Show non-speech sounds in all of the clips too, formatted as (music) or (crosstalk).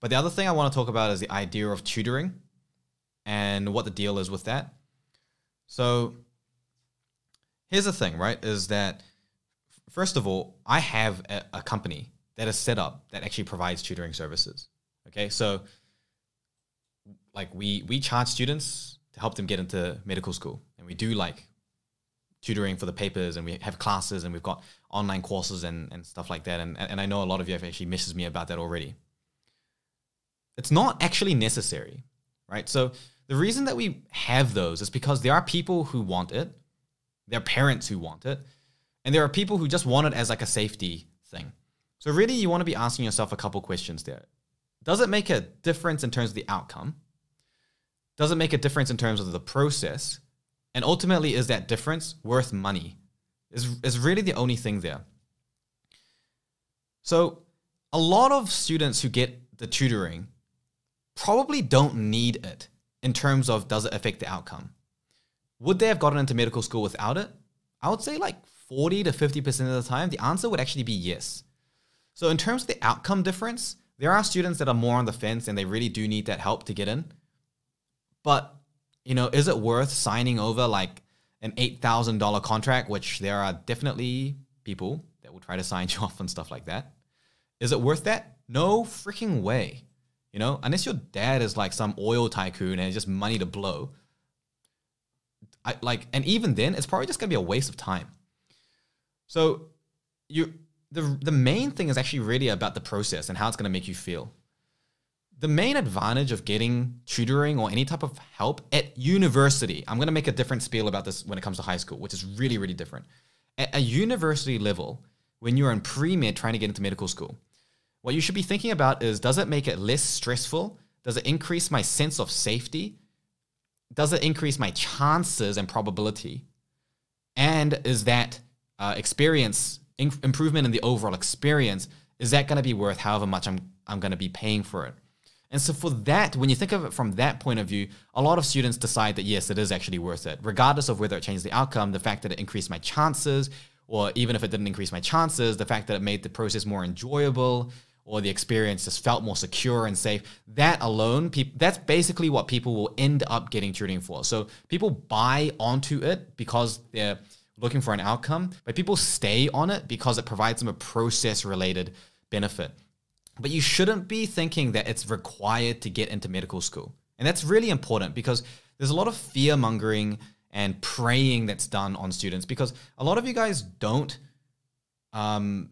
But the other thing I want to talk about is the idea of tutoring and what the deal is with that. So here's the thing, right? Is that first of all, I have a, a company that is set up that actually provides tutoring services. Okay, so like we we charge students to help them get into medical school, and we do like tutoring for the papers, and we have classes, and we've got online courses and and stuff like that. And and I know a lot of you have actually messaged me about that already. It's not actually necessary, right? So the reason that we have those is because there are people who want it, there are parents who want it, and there are people who just want it as like a safety thing. So really you want to be asking yourself a couple questions there. Does it make a difference in terms of the outcome? Does it make a difference in terms of the process? And ultimately, is that difference worth money? Is, is really the only thing there. So, a lot of students who get the tutoring probably don't need it in terms of does it affect the outcome. Would they have gotten into medical school without it? I would say like 40 to 50% of the time, the answer would actually be yes. So, in terms of the outcome difference, there are students that are more on the fence and they really do need that help to get in. But, you know, is it worth signing over like an $8,000 contract, which there are definitely people that will try to sign (laughs) you off and stuff like that? Is it worth that? No freaking way. You know, unless your dad is like some oil tycoon and just money to blow. I like, and even then, it's probably just gonna be a waste of time. So, you the the main thing is actually really about the process and how it's gonna make you feel. The main advantage of getting tutoring or any type of help at university, I'm gonna make a different spiel about this when it comes to high school, which is really really different. At a university level, when you're in pre med trying to get into medical school, what you should be thinking about is does it make it less stressful? Does it increase my sense of safety? Does it increase my chances and probability? And is that uh, experience, improvement in the overall experience, is that going to be worth however much I'm, I'm going to be paying for it? And so, for that, when you think of it from that point of view, a lot of students decide that yes, it is actually worth it, regardless of whether it changed the outcome, the fact that it increased my chances, or even if it didn't increase my chances, the fact that it made the process more enjoyable, or the experience just felt more secure and safe. That alone, that's basically what people will end up getting tutoring for. So people buy onto it because they're looking for an outcome, but people stay on it because it provides them a process related benefit. But you shouldn't be thinking that it's required to get into medical school. And that's really important because there's a lot of fear mongering and preying that's done on students because a lot of you guys don't um,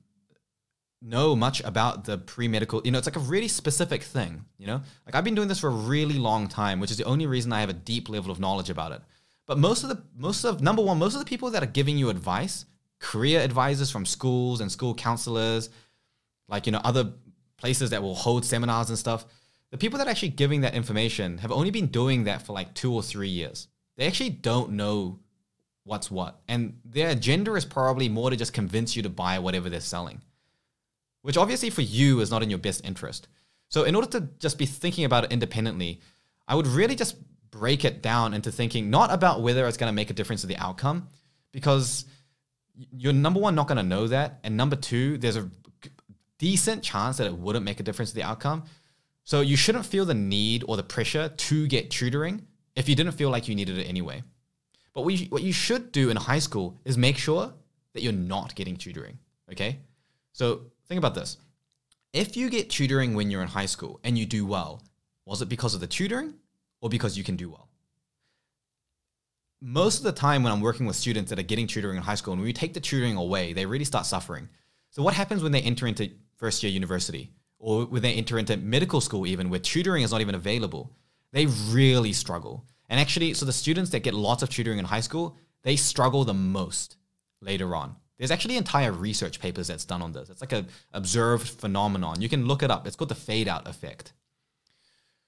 know much about the pre-medical you know it's like a really specific thing you know? Like i've been doing this for a really long time which is the only reason i have a deep level of knowledge about it. But most of the most of number one most of the people that are giving you advice career advisors from schools and school counselors like you know other places that will hold seminars and stuff the people that are actually giving that information have only been doing that for like two or three years. They actually don't know what's what. And their agenda is probably more to just convince you to buy whatever they're selling which obviously for you is not in your best interest. So, in order to just be thinking about it independently, I would really just break it down into thinking not about whether it's going to make a difference to the outcome, because you're number one, not going to know that. And number two, there's a decent chance that it wouldn't make a difference to the outcome. So, you shouldn't feel the need or the pressure to get tutoring if you didn't feel like you needed it anyway. But what you, what you should do in high school is make sure that you're not getting tutoring. Okay. So, Think about this. If you get tutoring when you're in high school and you do well, was it because of the tutoring or because you can do well? Most of the time when I'm working with students that are getting tutoring in high school and when we take the tutoring away, they really start suffering. So what happens when they enter into first year university or when they enter into medical school even where tutoring is not even available? They really struggle. And actually, so the students that get lots of tutoring in high school, they struggle the most later on. There's actually entire research papers that's done on this. It's like a observed phenomenon. You can look it up. It's called the fade out effect.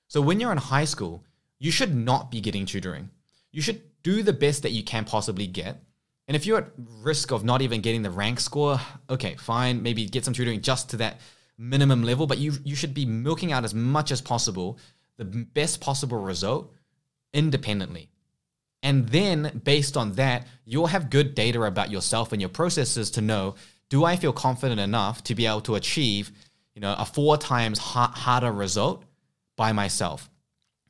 So when you're in high school, you should not be getting tutoring. You should do the best that you can possibly get. And if you're at risk of not even getting the rank score, okay, fine, maybe get some tutoring just to that minimum level, but you you should be milking out as much as possible the best possible result independently. And then based on that, you'll have good data about yourself and your processes to know do I feel confident enough to be able to achieve, you know, a four times ha- harder result by myself.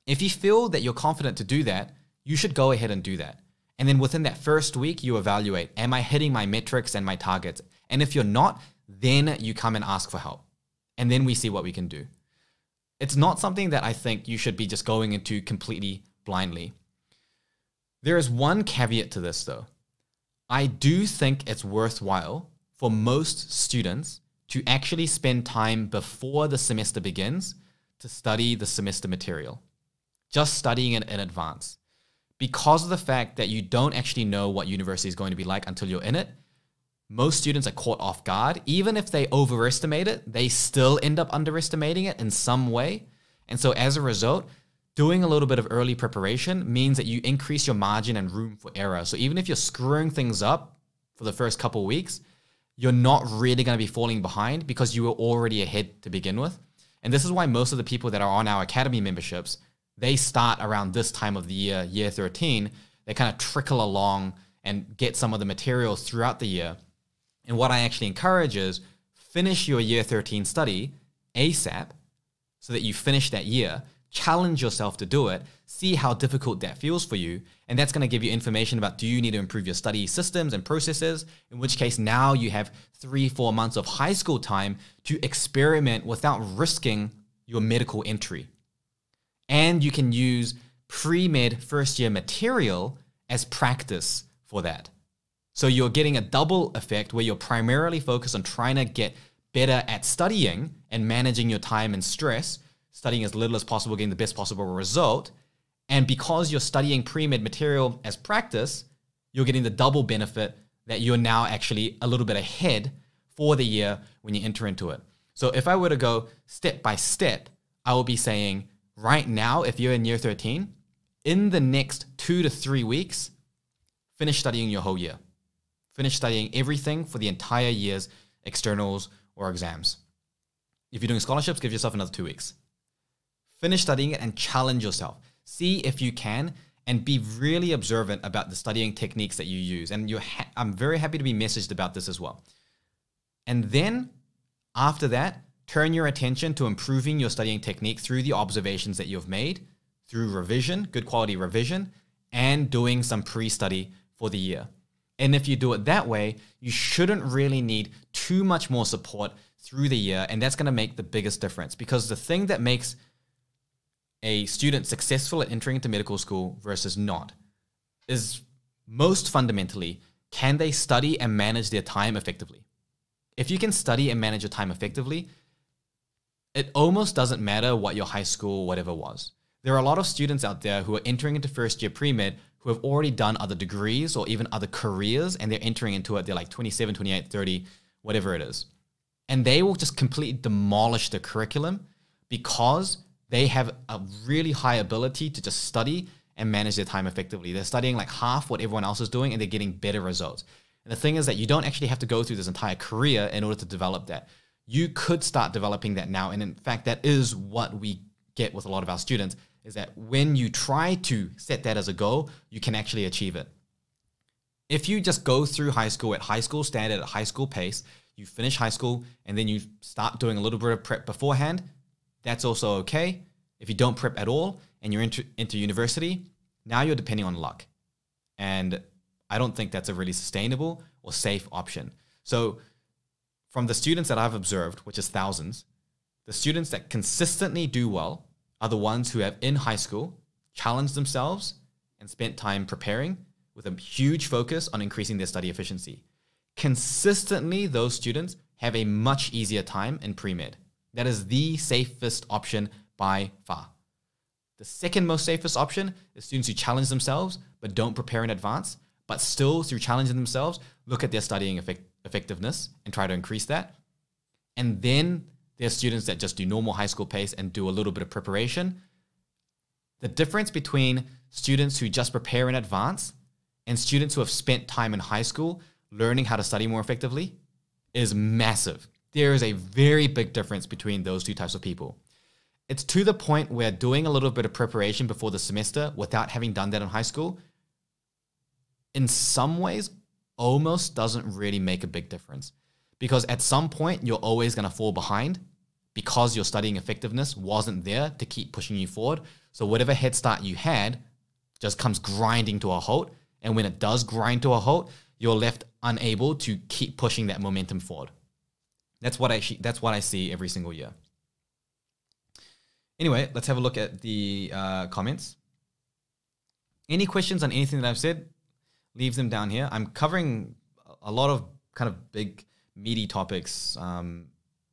If you feel that you're confident to do that, you should go ahead and do that. And then within that first week, you evaluate Am I hitting my metrics and my targets? And if you're not, then you come and ask for help. And then we see what we can do. It's not something that I think you should be just going into completely blindly. There is one caveat to this though. I do think it's worthwhile for most students to actually spend time before the semester begins to study the semester material, just studying it in advance because of the fact that you don't actually know what university is going to be like until you're in it, most students are caught off guard. Even if they overestimate it, they still end up underestimating it in some way. And so as a result, doing a little bit of early preparation means that you increase your margin and room for error. So even if you're screwing things up for the first couple weeks, you're not really going to be falling behind because you were already ahead to begin with. And this is why most of the people that are on our academy memberships they start around this time of the year, year 13. They kind of trickle along and get some of the materials throughout the year. And what I actually encourage is finish your year 13 study ASAP so that you finish that year, challenge yourself to do it, see how difficult that feels for you. And that's going to give you information about do you need to improve your study systems and processes? In which case, now you have three, four months of high school time to experiment without risking your medical entry and you can use pre-med first year material as practice for that. So you're getting a double effect where you're primarily focused on trying to get better at studying and managing your time and stress, studying as little as possible, getting the best possible result. And because you're studying pre-med material as practice, you're getting the double benefit that you're now actually a little bit ahead for the year when you enter into it. So if I were to go step by step, I would be saying right now, if you're in year 13, in the next two to three weeks, finish studying your whole year. Finish studying everything for the entire year's externals or exams. If you're doing scholarships, give yourself another two weeks. Finish studying it and challenge yourself. See if you can and be really observant about the studying techniques that you use. And you're ha- I'm very happy to be messaged about this as well. And then after that, turn your attention to improving your studying technique through the observations that you've made, through revision, good quality revision, and doing some pre study for the year. And if you do it that way, you shouldn't really need too much more support through the year. And that's going to make the biggest difference because the thing that makes a student successful at entering into medical school versus not is most fundamentally can they study and manage their time effectively? If you can study and manage your time effectively, it almost doesn't matter what your high school whatever was. There are a lot of students out there who are entering into first year pre med who have already done other degrees or even other careers and they're entering into it. They're like 27, 28, 30, whatever it is. And they will just completely demolish the curriculum because they have a really high ability to just study and manage their time effectively. They're studying like half what everyone else is doing and they're getting better results. And the thing is that you don't actually have to go through this entire career in order to develop that you could start developing that now. And in fact, that is what we get with a lot of our students is that when you try to set that as a goal, you can actually achieve it. If you just go through high school at high school standard, at high school pace, you finish high school and then you start doing a little bit of prep beforehand, that's also okay. If you don't prep at all and you're into, into university, now you're depending on luck. And I don't think that's a really sustainable or safe option. So from the students that I've observed, which is thousands, the students that consistently do well are the ones who have in high school challenged themselves and spent time preparing with a huge focus on increasing their study efficiency. Consistently, those students have a much easier time in pre med. That is the safest option by far. The second most safest option is students who challenge themselves but don't prepare in advance, but still, through challenging themselves, look at their studying effect- effectiveness and try to increase that. And then there's students that just do normal high school pace and do a little bit of preparation. The difference between students who just prepare in advance and students who have spent time in high school learning how to study more effectively is massive. There is a very big difference between those two types of people. It's to the point where doing a little bit of preparation before the semester without having done that in high school, in some ways, almost doesn't really make a big difference because at some point you're always going to fall behind because your studying effectiveness wasn't there to keep pushing you forward. So whatever head start you had just comes grinding to a halt. And when it does grind to a halt, you're left unable to keep pushing that momentum forward. That's what I that's what I see every single year. Anyway, let's have a look at the uh, comments. Any questions on anything that I've said? Leave them down here. I'm covering a lot of kind of big meaty topics um,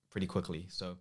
pretty quickly, so